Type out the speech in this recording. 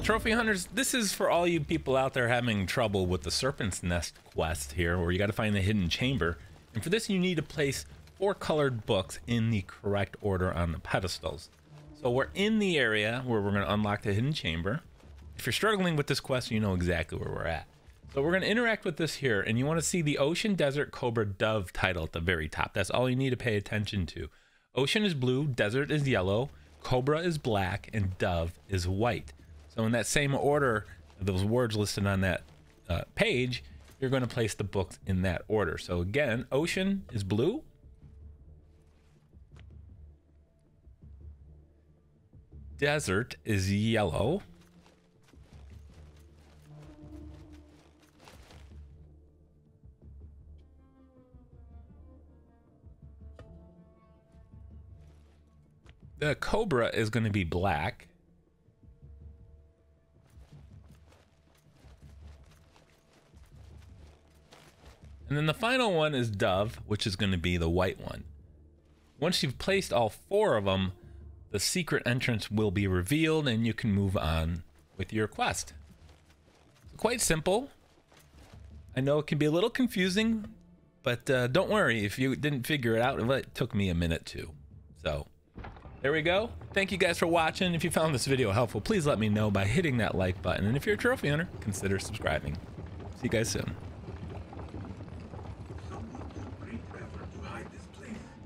trophy hunters, this is for all you people out there having trouble with the Serpent's Nest quest here, where you got to find the hidden chamber. And for this, you need to place four colored books in the correct order on the pedestals. So we're in the area where we're going to unlock the hidden chamber. If you're struggling with this quest, you know exactly where we're at. So we're going to interact with this here, and you want to see the Ocean Desert Cobra Dove title at the very top. That's all you need to pay attention to. Ocean is blue, desert is yellow, Cobra is black, and Dove is white. So in that same order, those words listed on that uh, page, you're going to place the books in that order. So again, Ocean is blue. Desert is yellow. The Cobra is going to be black. And then the final one is Dove, which is going to be the white one. Once you've placed all four of them, the secret entrance will be revealed and you can move on with your quest. Quite simple. I know it can be a little confusing, but uh, don't worry if you didn't figure it out. It took me a minute to. So there we go. Thank you guys for watching. If you found this video helpful, please let me know by hitting that like button. And if you're a trophy hunter, consider subscribing. See you guys soon.